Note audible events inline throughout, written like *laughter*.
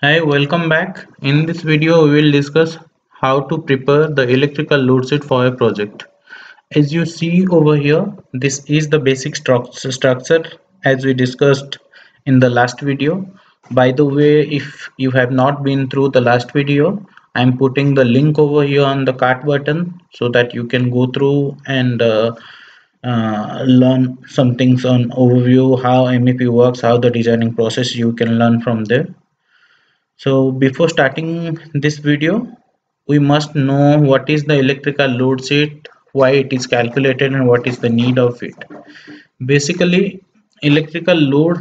Hi, welcome back. In this video, we will discuss how to prepare the electrical load sheet for a project. As you see over here, this is the basic structure as we discussed in the last video. By the way, if you have not been through the last video, I'm putting the link over here on the cart button so that you can go through and uh, uh, learn some things on overview, how MEP works, how the designing process you can learn from there so before starting this video we must know what is the electrical load sheet why it is calculated and what is the need of it. Basically electrical load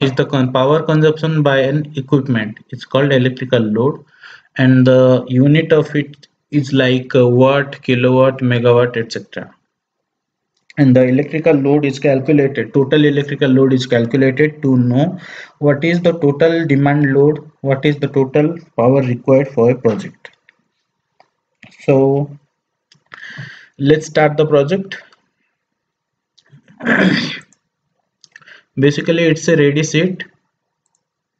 is the power consumption by an equipment. It's called electrical load and the unit of it is like uh, watt kilowatt megawatt etc and the electrical load is calculated total electrical load is calculated to know what is the total demand load what is the total power required for a project. So let's start the project. *coughs* Basically it's a ready sheet.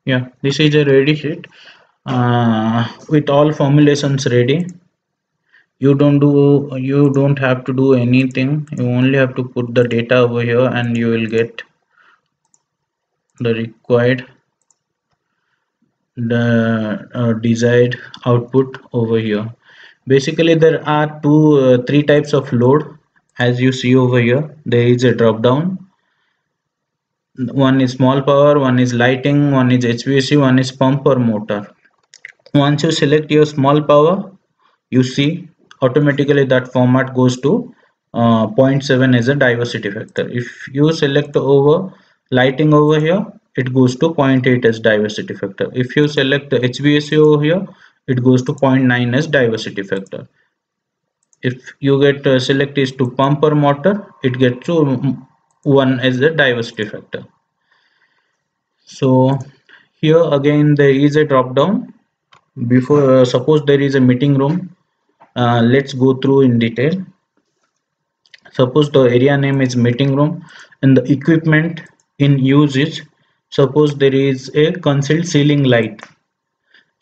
Yeah this is a ready sheet uh, with all formulations ready you don't do you don't have to do anything. You only have to put the data over here and you will get the required the uh, desired output over here. Basically there are two uh, three types of load. As you see over here there is a drop down. One is small power one is lighting one is HVAC one is pump or motor. Once you select your small power you see automatically that format goes to uh, 0.7 as a diversity factor. If you select over lighting over here it goes to 0.8 as diversity factor. If you select the HVAC over here it goes to 0.9 as diversity factor. If you get uh, select is to pump or motor it gets to 1 as a diversity factor. So here again there is a drop down. Before uh, suppose there is a meeting room uh, let's go through in detail. Suppose the area name is meeting room and the equipment in use is suppose there is a concealed ceiling light.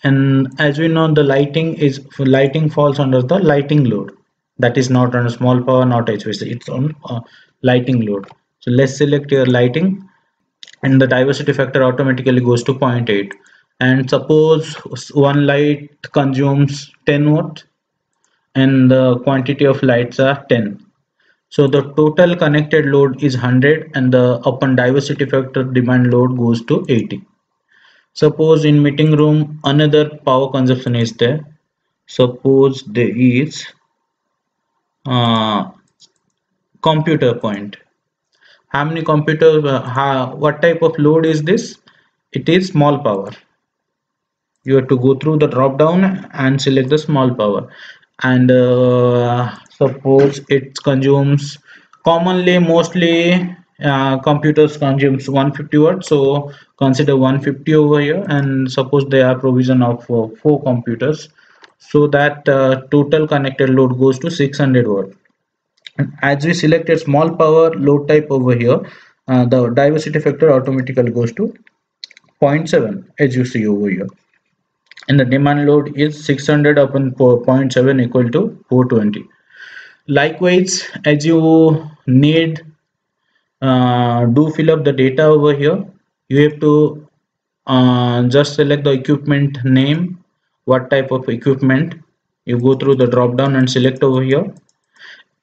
And as we know the lighting is lighting falls under the lighting load. That is not on a small power not HVAC it's on uh, lighting load. So let's select your lighting and the diversity factor automatically goes to 0.8 and suppose one light consumes 10 watts and the quantity of lights are 10 so the total connected load is 100 and the upon diversity factor demand load goes to 80 suppose in meeting room another power consumption is there. Suppose there is uh, computer point. How many computer uh, how, what type of load is this? It is small power. You have to go through the drop down and select the small power and uh, suppose it consumes commonly mostly uh, computers consumes 150 watts so consider 150 over here. And suppose they are provision of uh, four computers. So that uh, total connected load goes to 600 watt. As we selected small power load type over here uh, the diversity factor automatically goes to 0.7 as you see over here and the demand load is 600 upon 0.7 equal to 420 likewise as you need uh, do fill up the data over here you have to uh, just select the equipment name what type of equipment. You go through the drop down and select over here.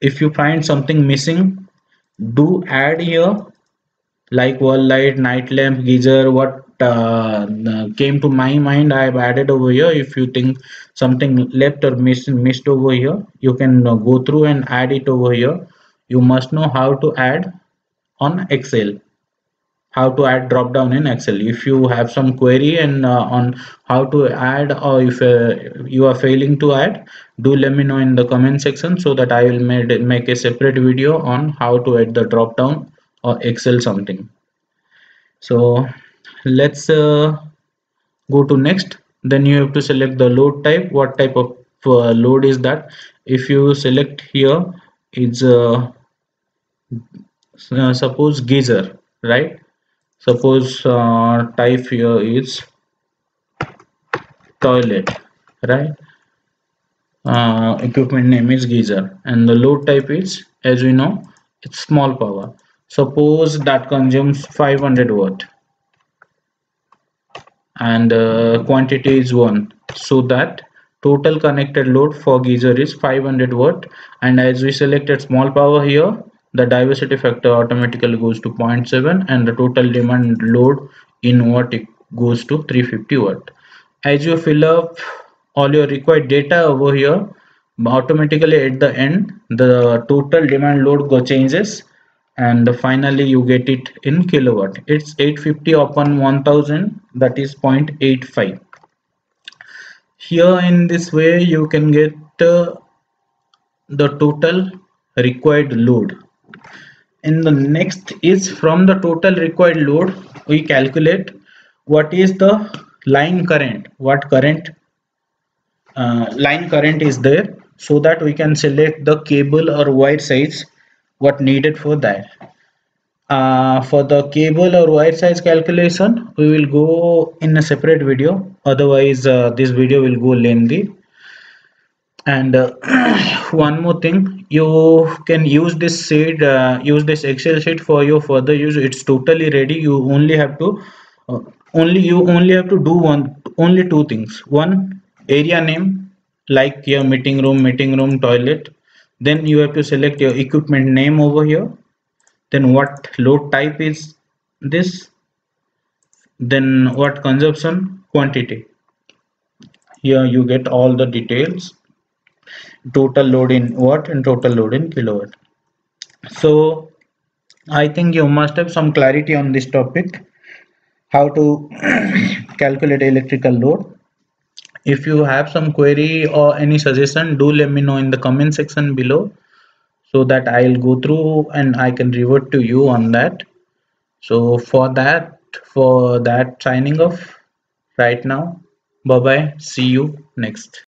If you find something missing do add here like wall light night lamp geyser what came to my mind i have added over here. If you think something left or missed missed over here you can uh, go through and add it over here. You must know how to add on excel. How to add drop down in excel. If you have some query and uh, on how to add or if uh, you are failing to add do let me know in the comment section so that i will made, make a separate video on how to add the drop down or excel something. So let's uh, go to next. Then you have to select the load type. What type of uh, load is that? If you select here it's uh, uh, suppose geyser right? Suppose uh, type here is toilet right? Uh, equipment name is geyser. And the load type is as we know it's small power. Suppose that consumes 500 watt and uh, quantity is 1 so that total connected load for geyser is 500 watt. And as we selected small power here the diversity factor automatically goes to 0.7 and the total demand load in watt goes to 350 watt. As you fill up all your required data over here automatically at the end the total demand load changes and finally you get it in kilowatt. It's 850 upon 1000 that is 0.85 here in this way you can get uh, the total required load. And the next is from the total required load we calculate what is the line current what current uh, line current is there so that we can select the cable or wire size what needed for that. Uh, for the cable or wire size calculation we will go in a separate video. Otherwise uh, this video will go lengthy. And uh, *clears throat* one more thing you can use this sheet uh, use this excel sheet for your further use. It's totally ready. You only have to uh, only you only have to do one only two things. One area name like your meeting room meeting room toilet then you have to select your equipment name over here. Then what load type is this? Then what consumption? Quantity. Here you get all the details. Total load in watt and total load in kilowatt. So i think you must have some clarity on this topic. How to *clears throat* calculate electrical load if you have some query or any suggestion do let me know in the comment section below so that I'll go through and I can revert to you on that. So for that for that signing off right now bye bye see you next